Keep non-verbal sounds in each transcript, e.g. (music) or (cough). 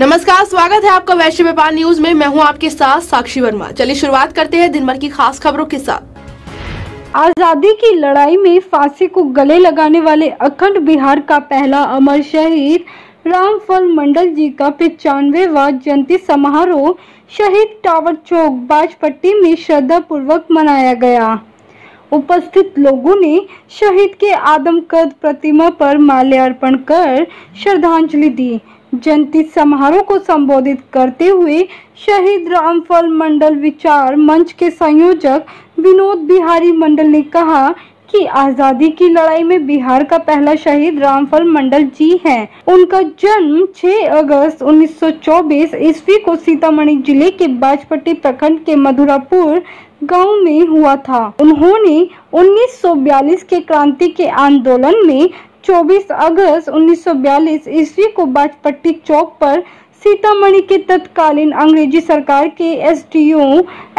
नमस्कार, स्वागत है आपका वैश्य व्यापार न्यूज़ में। मैं हूँ आपके साथ साक्षी वर्मा। चलिए शुरुआत करते हैं दिन भर की खास खबरों के साथ। आज़ादी की लड़ाई में फांसी को गले लगाने वाले अखंड बिहार का पहला अमर शहीद, रामफल मंडल जी का पिचानवेवा जयंती समारोह, शहीद टावर चौक, बाजपट्टी में श्रद्धा पूर्वक मनाया गया। उपस्थित लोगों ने शहीद के आदमकद प्रतिमा पर माल्यार्पण कर श्रद्धांजलि दी। जयंती समारोह को संबोधित करते हुए शहीद रामफल मंडल विचार मंच के संयोजक विनोद बिहारी मंडल ने कहा कि आज़ादी की लड़ाई में बिहार का पहला शहीद रामफल मंडल जी हैं। उनका जन्म 6 अगस्त 1924 ईस्वी को सीतामढ़ी ज़िले के बाजपट्टी प्रखंड के मधुरापुर गाँव में हुआ था उन्होंने 1942 के क्रांति के आंदोलन में 24 अगस्त 1942 ईस्वी को बाजपट्टी चौक पर सीतामढ़ी के तत्कालीन अंग्रेज़ी सरकार के एसडीओ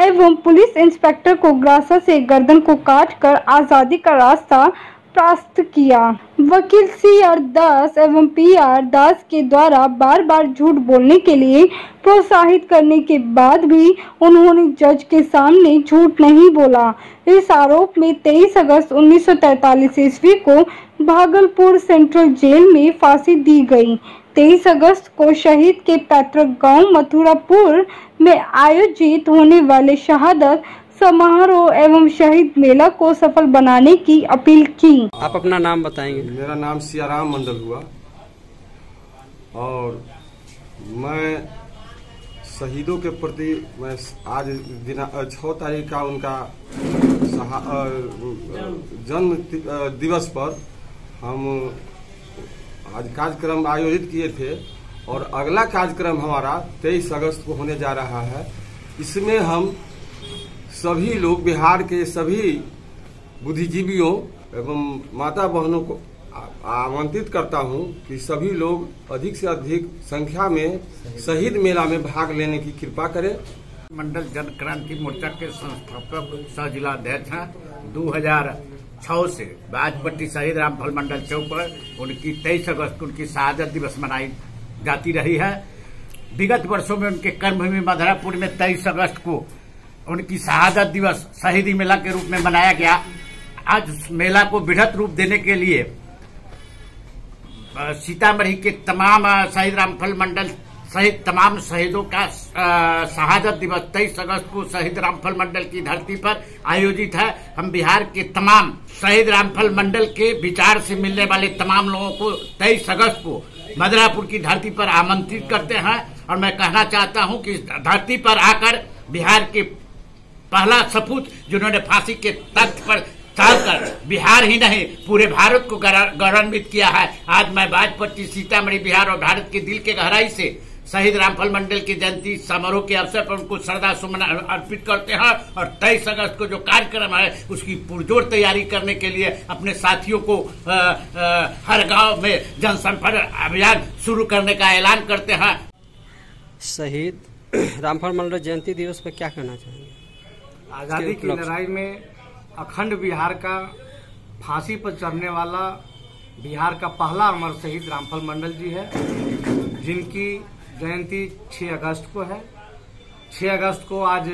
एवं पुलिस इंस्पेक्टर को ग्रासा से गर्दन को काटकर आज़ादी का रास्ता प्राप्त किया। वकील सी आर दास एवं पी आर दास के द्वारा बार बार झूठ बोलने के लिए प्रोत्साहित करने के बाद भी उन्होंने जज के सामने झूठ नहीं बोला। इस आरोप में 23 अगस्त 1943 ईस्वी को भागलपुर सेंट्रल जेल में फांसी दी गई। 23 अगस्त को शहीद के पैतृक गाँव मथुरापुर में आयोजित होने वाले शहादत समारोह एवं शहीद मेला को सफल बनाने की अपील की। आप अपना नाम बताएँगे। मेरा नाम सियाराम मंडल हुआ। और मैं शहीदों के प्रति मैं आज दिन छः तारीख का उनका जन्म दिवस पर हम, आज कार्यक्रम आयोजित किए थे और अगला कार्यक्रम हमारा 23 अगस्त को होने जा रहा है। इसमें हम सभी लोग, बिहार के सभी बुद्धिजीवियों एवं माता बहनों को आमंत्रित करता हूँ कि सभी लोग अधिक से अधिक संख्या में शहीद मेला में भाग लेने की कृपा करें। मंडल जन क्रांति मोर्चा के संस्थापक सह जिला अध्यक्ष हैं 2006 से बाजपट्टी शहीद रामफल मंडल चौक पर उनकी 23 अगस्त को उनकी शहादत दिवस मनाई जाती रही है। विगत वर्षों में उनके कर्मभूमि मधुरापुर में 23 अगस्त को उनकी शहादत दिवस शहीदी मेला के रूप में मनाया गया। आज मेला को बढ़त रूप देने के लिए सीतामढ़ी के तमाम शहीद रामफल मंडल सहित तमाम शहीदों का शहादत दिवस 23 अगस्त को शहीद रामफल मंडल की धरती पर आयोजित है। हम बिहार के तमाम शहीद रामफल मंडल के विचार से मिलने वाले तमाम लोगों को 23 अगस्त को मदरापुर की धरती पर आमंत्रित करते हैं और मैं कहना चाहता हूँ कि इस धरती पर आकर बिहार के पहला सपूत जिन्होंने फांसी के तख्त पर चढ़कर बिहार ही नहीं, पूरे भारत को गौरवान्वित किया है। आज मैं बाजपट्टी सीतामढ़ी बिहार और भारत के दिल के गहराई से शहीद रामफल मंडल की जयंती समारोह के अवसर पर उनको श्रद्धा सुमन अर्पित करते हैं और तेईस अगस्त को जो कार्यक्रम है उसकी पुरजोर तैयारी करने के लिए अपने साथियों को अ, अ, हर गाँव में जनसंपर्क अभियान शुरू करने का ऐलान करते हैं। शहीद (clears throat) रामफल मंडल जयंती दिवस पर क्या कहना चाहेंगे? आज़ादी की लड़ाई में अखंड बिहार का फांसी पर चढ़ने वाला बिहार का पहला अमर शहीद रामफल मंडल जी है जिनकी जयंती 6 अगस्त को है। 6 अगस्त को आज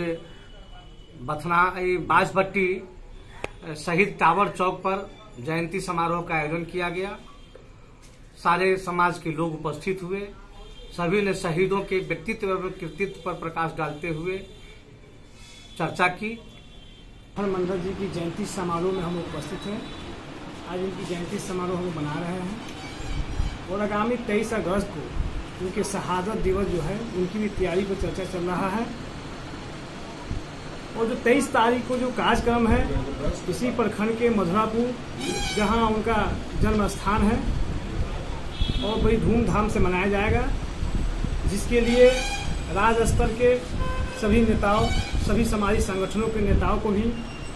बथना, ये बाजभट्टी शहीद टावर चौक पर जयंती समारोह का आयोजन किया गया। सारे समाज के लोग उपस्थित हुए। सभी ने शहीदों के व्यक्तित्व एवं कृतित्व पर प्रकाश डालते हुए चर्चा की। मंडल जी की जयंती समारोह में हम उपस्थित हैं। आज इनकी जयंती समारोह हम मना रहे हैं। और आगामी तेईस अगस्त को उनके शहादत दिवस जो है, उनकी भी तैयारी पर चर्चा चल रहा है। और जो तेईस तारीख को जो कार्यक्रम है, इसी प्रखंड के मधुरापुर, जहाँ उनका जन्म स्थान है, और बड़ी धूमधाम से मनाया जाएगा, जिसके लिए राज्य स्तर के सभी नेताओं, सभी समाजी संगठनों के नेताओं को भी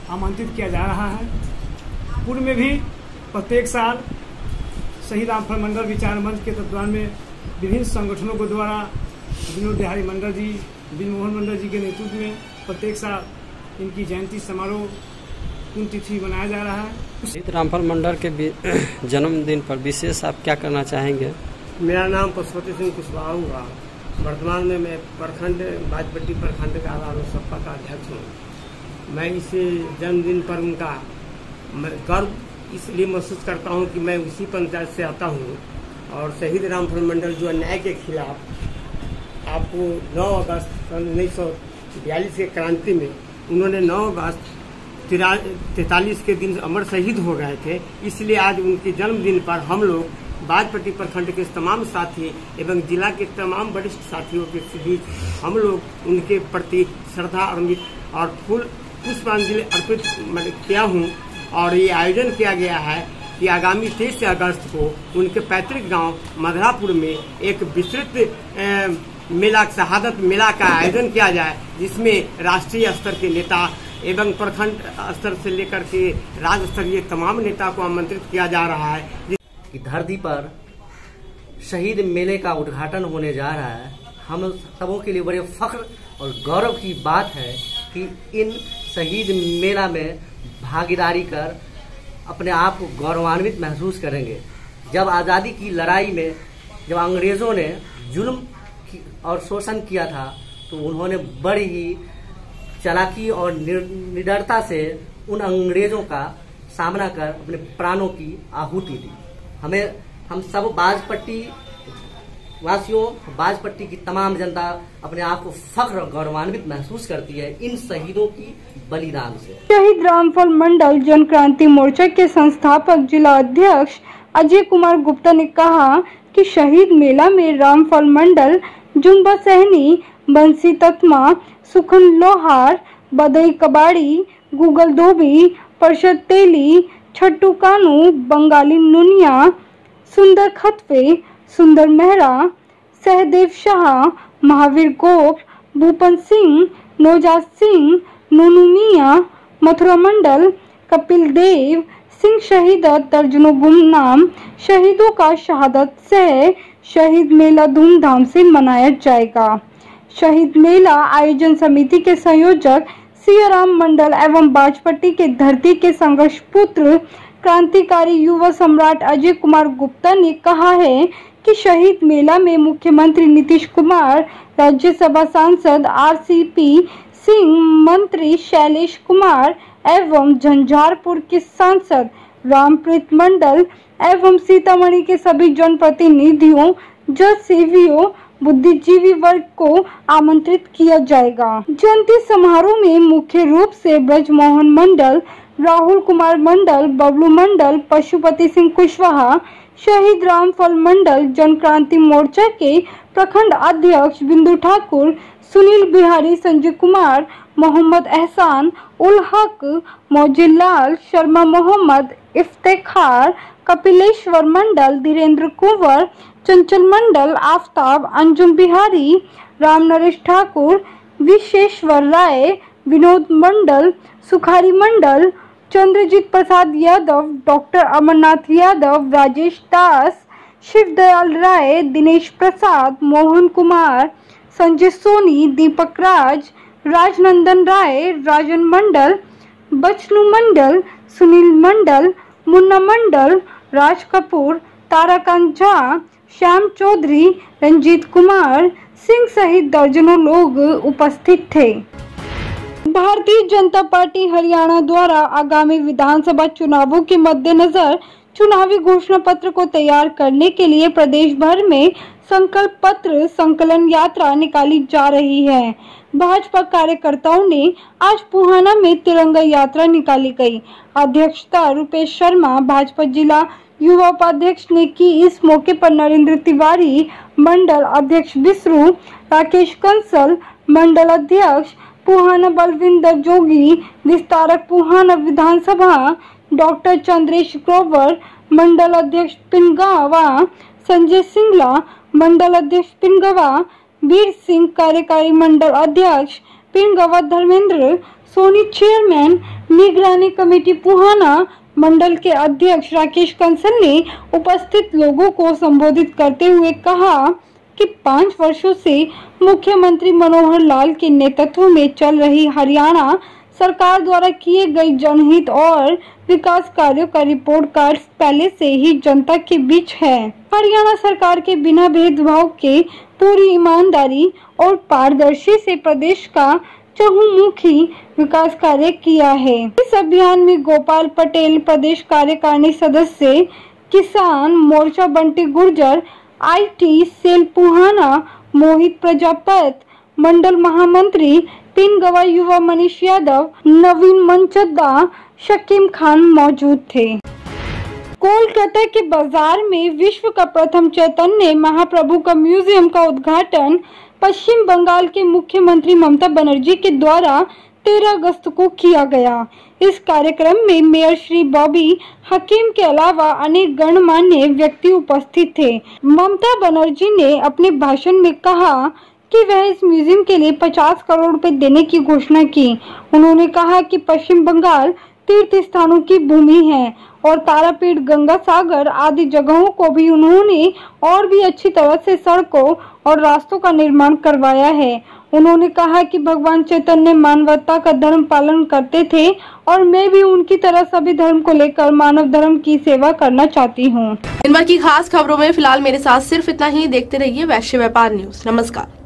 आमंत्रित किया जा रहा है। पूर्व में भी प्रत्येक साल शहीद रामफल मंडल विचार मंच के तत्वान में विभिन्न संगठनों के द्वारा विनोद बिहारी मंडल जी बिन मोहन मंडल जी के नेतृत्व में प्रत्येक साल इनकी जयंती समारोह पुण्यतिथि मनाया जा रहा है। शहीद रामफल मंडल के (clears throat) जन्मदिन पर विशेष आप क्या करना चाहेंगे? मेरा नाम पशुपति सिंह कुशवाहा हुआ। वर्तमान में मैं प्रखंड बाजपट्टी प्रखंड का सपा का अध्यक्ष हूँ। मैं इस जन्मदिन पर उनका मैं गर्व इसलिए महसूस करता हूँ कि मैं उसी पंचायत से आता हूँ और शहीद रामफल मंडल जो अन्याय के खिलाफ आपको 9 अगस्त सन उन्नीस सौ बयालीस के क्रांति में उन्होंने 9 अगस्त तैतालीस के दिन अमर शहीद हो गए थे, इसलिए आज उनके जन्मदिन पर हम लोग बाजपट्टी प्रखंड के तमाम साथी एवं जिला के तमाम वरिष्ठ साथियों के बीच हम लोग उनके प्रति श्रद्धा और फूल पुष्पांजलि अर्पित किया हूँ और ये आयोजन किया गया है। कि आगामी तेईस अगस्त को उनके पैतृक गाँव मधुरापुर में एक विस्तृत मेला, शहादत मेला का आयोजन किया जाए, जिसमें राष्ट्रीय स्तर के नेता एवं प्रखंड स्तर से लेकर के राज्य स्तरीय तमाम नेता को आमंत्रित किया जा रहा है। कि धरती पर शहीद मेले का उद्घाटन होने जा रहा है, हम सबों के लिए बड़े फख्र और गौरव की बात है कि इन शहीद मेला में भागीदारी कर अपने आप को गौरवान्वित महसूस करेंगे। जब आज़ादी की लड़ाई में, जब अंग्रेज़ों ने जुल्म और शोषण किया था तो उन्होंने बड़ी ही चलाकी और निडरता से उन अंग्रेज़ों का सामना कर अपने प्राणों की आहुति दी। हमें, हम सब बाजपट्टी वासियों, बाजपट्टी की तमाम जनता अपने आप को फख्र और गौरवान्वित महसूस करती है इन शहीदों की बलिदान से। शहीद रामफल मंडल जन क्रांति मोर्चा के संस्थापक जिला अध्यक्ष अजय कुमार गुप्ता ने कहा कि शहीद मेला में रामफल मंडल, जुम्बा सहनी, बंसी तत्मा, सुखन लोहार, बदई कबाड़ी, गूगल धोबी, परशद तेली, छट्टू कानू, बंगाली नुनिया, सुंदर खतवे सुंदर मेहरा, सहदेव शाह, महावीर गोप, भूपन सिंह नौजात सिंह, नूनू मिया, मथुरा मंडल, कपिल देव, सिंह शहीद दर्जनों गुमनाम, शहीदों का शहादत से शहीद मेला धूमधाम से मनाया जाएगा। शहीद मेला आयोजन समिति के संयोजक सियाराम मंडल एवं बाजपट्टी के धरती के संघर्ष पुत्र, क्रांतिकारी युवा सम्राट अजय कुमार गुप्ता ने कहा है कि शहीद मेला में मुख्यमंत्री नीतीश कुमार, राज्यसभा सांसद आरसीपी सिंह, मंत्री शैलेश कुमार एवं झंझारपुर के सांसद रामप्रीत मंडल एवं सीतामढ़ी के सभी जनप्रतिनिधियों जज सेवियों बुद्धिजीवी वर्ग को आमंत्रित किया जाएगा। जयंती समारोह में मुख्य रूप से ब्रजमोहन मंडल, राहुल कुमार मंडल, बबलू मंडल, पशुपति सिंह कुशवाहा शहीद रामफल मंडल जन क्रांति मोर्चा के प्रखंड अध्यक्ष बिंदु ठाकुर, सुनील बिहारी संजय कुमार, मोहम्मद एहसान उल हक मोजिलाल शर्मा, मोहम्मद इफ्तेखार, कपिलेश्वर मंडल, धीरेन्द्र कुंवर, चंचल मंडल, आफ्ताब, अंजुम बिहारी, राम नरेश ठाकुर, विशेश्वर राय, विनोद मंडल, सुखारी मंडल चंद्रजीत प्रसाद यादव, डॉक्टर अमरनाथ यादव, राजेश दास शिव दयाल राय, दिनेश प्रसाद, मोहन कुमार, संजय सोनी, दीपक राज, राजनंदन राय, राजन मंडल, बचनू मंडल, सुनील मंडल, मुन्ना मंडल, राज कपूर, ताराकांत झा, श्याम चौधरी, रंजीत कुमार, सिंह सहित दर्जनों लोग उपस्थित थे। भारतीय जनता पार्टी हरियाणा द्वारा आगामी विधानसभा चुनावों के मद्देनजर चुनावी घोषणा पत्र को तैयार करने के लिए प्रदेश भर में संकल्प पत्र संकलन यात्रा निकाली जा रही है। भाजपा कार्यकर्ताओं ने आज पुहाना में तिरंगा यात्रा निकाली गई। अध्यक्षता रुपेश शर्मा, भाजपा जिला युवा उपाध्यक्ष ने की। इस मौके पर नरेंद्र तिवारी मंडल अध्यक्ष बिस्रू राकेश कंसल मंडल अध्यक्ष पुहाना बलविंदर जोगी, विस्तारक पुहाना विधानसभा, डॉक्टर चंद्रेश ग्रोवर, मंडल अध्यक्ष पिनगावा संजय सिंगला, मंडल अध्यक्ष पिनगवा वीर सिंह कार्यकारी मंडल अध्यक्ष पिनगवा धर्मेंद्र, सोनी चेयरमैन, निगरानी कमेटी पुहाना, मंडल के अध्यक्ष राकेश कंसल ने उपस्थित लोगों को संबोधित करते हुए कहा कि पाँच वर्षों से मुख्यमंत्री मनोहर लाल के नेतृत्व में चल रही हरियाणा सरकार द्वारा किए गए जनहित और विकास कार्यों का रिपोर्ट कार्ड पहले से ही जनता के बीच है। हरियाणा सरकार के बिना भेदभाव के पूरी ईमानदारी और पारदर्शी से प्रदेश का चहुमुखी विकास कार्य किया है। इस अभियान में गोपाल पटेल, प्रदेश कार्यकारिणी सदस्य, किसान मोर्चा, बंटी गुर्जर आईटी, सेल, पुहाना, मोहित प्रजापत, मंडल महामंत्री पिन गवा युवा मनीष यादव, नवीन मनचद्दा शकीम खान मौजूद थे। कोलकाता के बाज़ार में विश्व का प्रथम चैतन्य महाप्रभु का म्यूज़ियम का उद्घाटन पश्चिम बंगाल के मुख्यमंत्री ममता बनर्जी के द्वारा 13 अगस्त को किया गया। इस कार्यक्रम में मेयर श्री बॉबी हकीम के अलावा अनेक गणमान्य व्यक्ति उपस्थित थे। ममता बनर्जी ने अपने भाषण में कहा कि वह इस म्यूज़ियम के लिए 50 करोड़ रुपए देने की घोषणा की। उन्होंने कहा कि पश्चिम बंगाल तीर्थ स्थानों की भूमि है और तारापीठ, गंगा सागर आदि जगहों को भी उन्होंने और भी अच्छी तरह से सड़कों और रास्तों का निर्माण करवाया है। उन्होंने कहा कि भगवान चैतन्य मानवता का धर्म पालन करते थे और मैं भी उनकी तरह सभी धर्म को लेकर मानव धर्म की सेवा करना चाहती हूँ। दिन भर की खास खबरों में फ़िलहाल मेरे साथ सिर्फ़ इतना ही। देखते रहिए वैश्य व्यापार न्यूज़। नमस्कार।